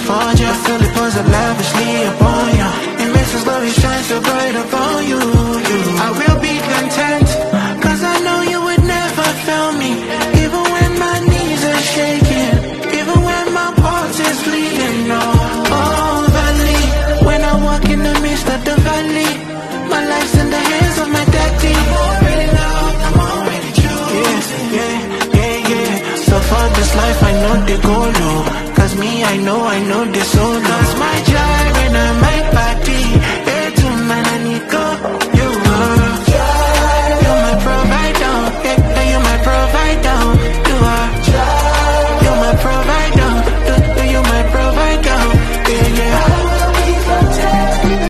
pours up lavishly upon you. It makes His glory shine so bright upon you. you. I will be content, cause I know you would never fail me. Even when my knees are shaking, even when my pulse is bleeding. Oh, oh, valley, when I walk in the midst of the valley, my life's in the hands of my daddy. I'm already loved, I'm already chosen. Yeah, yeah, yeah, yeah. So for this life, I know the goal I know, I know this so nice.